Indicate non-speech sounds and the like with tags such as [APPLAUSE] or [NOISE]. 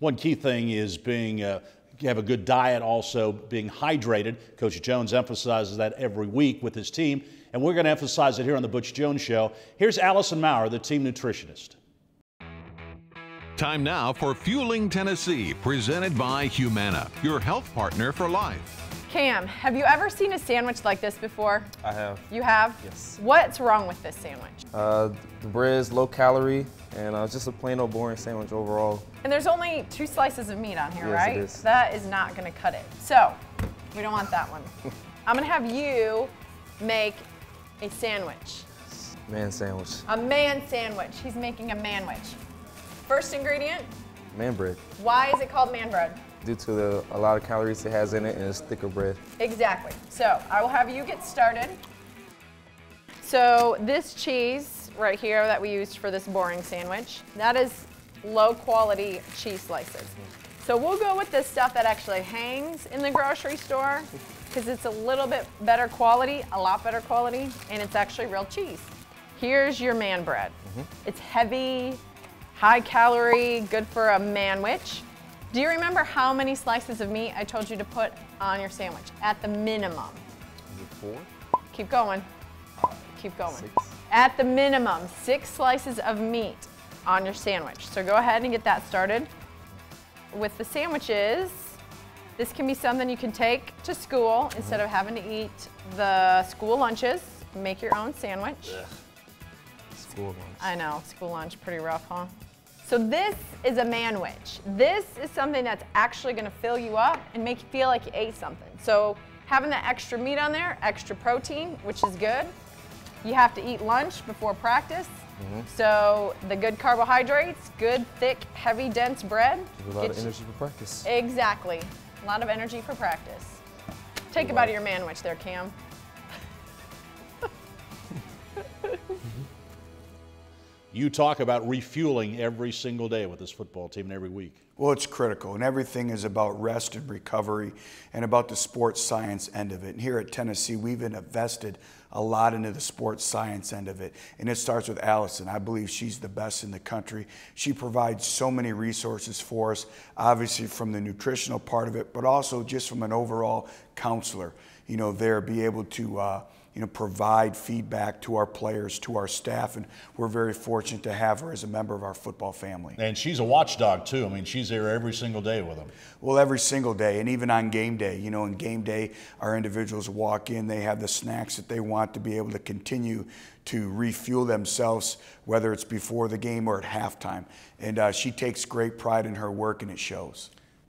One key thing is being uh, have a good diet, also being hydrated. Coach Jones emphasizes that every week with his team, and we're going to emphasize it here on the Butch Jones Show. Here's Allison Maurer, the team nutritionist. Time now for Fueling Tennessee, presented by Humana, your health partner for life. Cam, have you ever seen a sandwich like this before? I have. You have? Yes. What's wrong with this sandwich? Uh, the bread is low calorie, and uh, just a plain old boring sandwich overall. And there's only two slices of meat on here, Yes, right? it is. That is not gonna cut it. So, we don't want that one. [LAUGHS] I'm gonna have you make a sandwich. Man sandwich. A man sandwich. He's making a manwich. First ingredient, Man bread. why is it called man bread? Due to the a lot of calories it has in it, and it's thicker bread. Exactly. So I will have you get started. So this cheese right here that we used for this boring sandwich, that is low quality cheese slices. So we'll go with this stuff that actually hangs in the grocery store because it's a little bit better quality, a lot better quality, and it's actually real cheese. Here's your man bread. Mm-hmm. It's heavy, high calorie, good for a manwich. Do you remember how many slices of meat I told you to put on your sandwich? At the minimum. Four? Keep going. Keep going. Six. At the minimum, six slices of meat on your sandwich. So go ahead and get that started. With the sandwiches, this can be something you can take to school instead of mm-hmm. having to eat the school lunches. Make your own sandwich. School lunch. I know, school lunch, pretty rough, huh? So this is a manwich. This is something that's actually gonna fill you up and make you feel like you ate something. So having that extra meat on there, extra protein, which is good. You have to eat lunch before practice. Mm-hmm. So the good carbohydrates, good, thick, heavy, dense bread. Give a lot of you- energy for practice. Exactly. A lot of energy for practice. Take a bite of your manwich there, Cam. You talk about refueling every single day with this football team and every week. Well, it's critical, and everything is about rest and recovery and about the sports science end of it. And here at Tennessee, we've invested a lot into the sports science end of it. And it starts with Allison. I believe she's the best in the country. She provides so many resources for us, obviously from the nutritional part of it, but also just from an overall counselor, you know, there, be able to. Uh, you know, provide feedback to our players, to our staff, and we're very fortunate to have her as a member of our football family. And she's a watchdog, too. I mean, she's there every single day with them. Well, every single day, and even on game day, you know, in game day, our individuals walk in, they have the snacks that they want to be able to continue to refuel themselves, whether it's before the game or at halftime. And uh, she takes great pride in her work, and it shows.